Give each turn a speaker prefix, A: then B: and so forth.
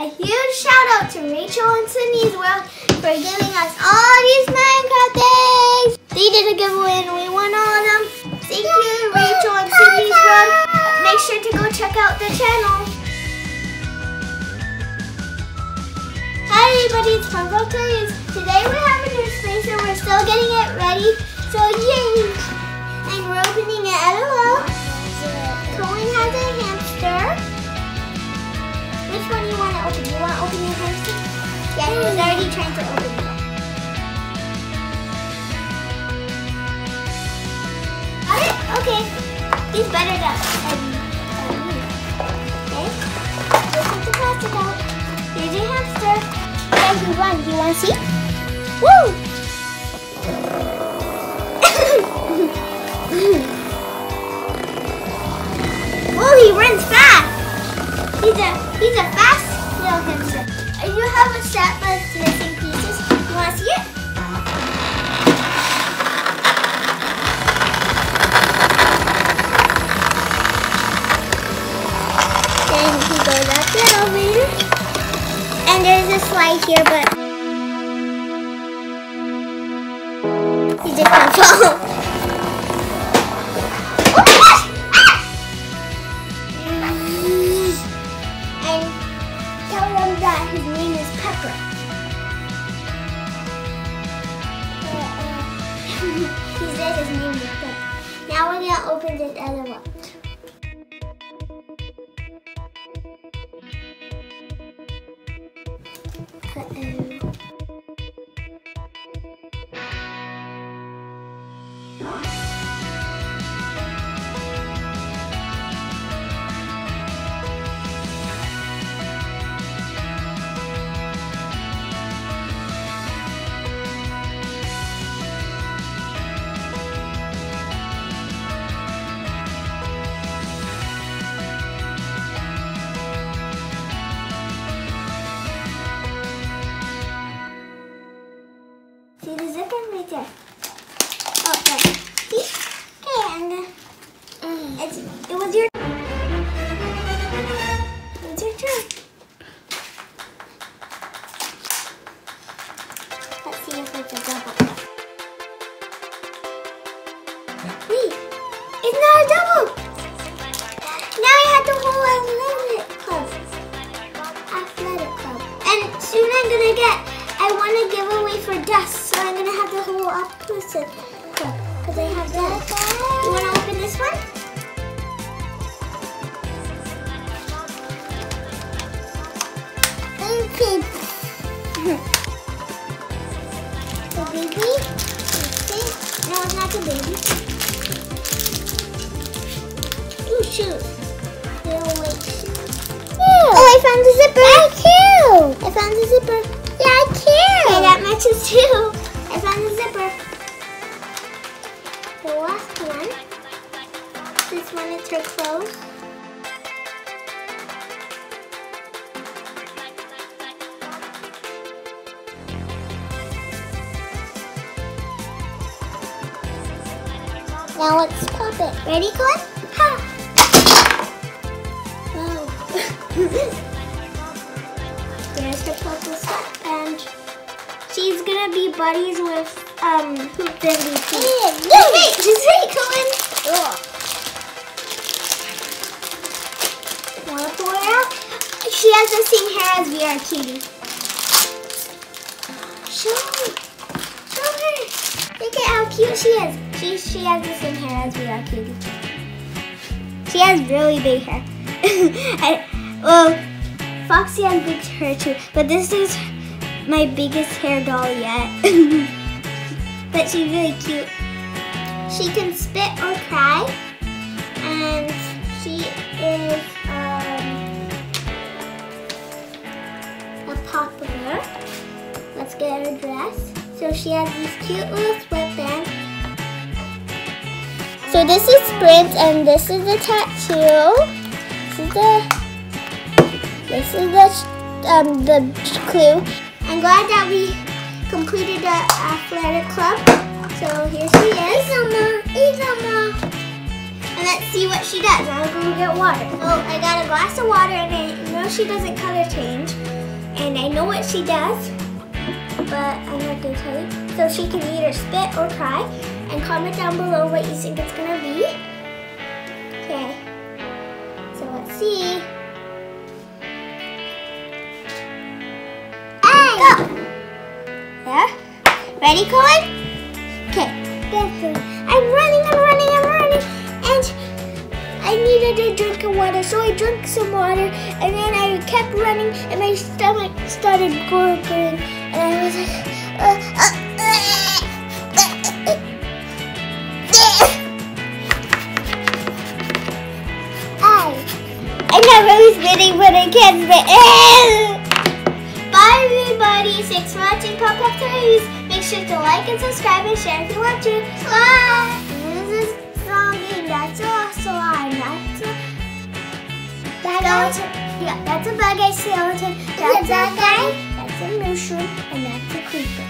A: A huge shout out to Rachel and Sydney's World for giving us all these Minecraft things. They did a giveaway and we won all of them. Thank you, Rachel and Sydney's World. Make sure to go check out the channel. Hi everybody, it's Purple Toys. Today we're having a space and we're still getting it ready. So yay! Yeah, already trying to open it. Got it? Okay. He's better than me. Okay. Let's take the plastic out. Here's your hamster. Yeah, he run. Do you want to see? Woo! oh, he runs fast. He's a he's a fast little hamster. You have a set of missing pieces. You want to see it? Then he goes up the elevator. And there's a slide here, but he just can't fall. He his name Pepper. Now we're gonna open this other one. See Wait, it's not a double. Now I have the whole athletic club. Athletic club. And soon I'm gonna get I want a giveaway for Dusk, so I'm gonna have the whole opposite club. Because I have that. You wanna open this one? Shoes. Oh, I found the zipper. Thank you. I found the zipper. Yeah, I cute. Okay, that matches too. I found the zipper. The last one. This one is her clothes. Now let's pop it. Ready, Glenn? There's her purple stuff, and she's gonna be buddies with um Hoop MVP. Just wait, just wait, Cohen. Wanna pull her out? She has the same hair as VR Cutie. Show her. Show her. Look at how cute she is. She she has the same hair as VR Cutie. She has really big hair. I, well, Foxy has big hair too, but this is my biggest hair doll yet. but she's really cute. She can spit or cry, and she is um, a popular. Let's get her dress. So she has these cute little sweatbands. So this is Sprint, and this is the tattoo. This is the this is the um, the clue. I'm glad that we completed the athletic club. So here she is. Isama, Isama. And let's see what she does. I'll go get water. Oh, I got a glass of water and I know she doesn't color change. and I know what she does, but I'm not gonna tell you. So she can either spit or cry, and comment down below what you think it's gonna be. Okay, so let's see. Ready, Cohen? Okay. I'm running, I'm running, I'm running, and I needed a drink of water, so I drank some water, and then I kept running, and my stomach started gurgling, and I was like, uh, uh, I never was spitting, but I can't spit. Bye, everybody. Thanks for watching Pop Pop Toys. Make sure to like and subscribe and share if you want to. Bye. This is zombie. That's a slime. That's a skeleton. Yeah, that's a bug eye skeleton. That's a guy. That's a mushroom. And that's a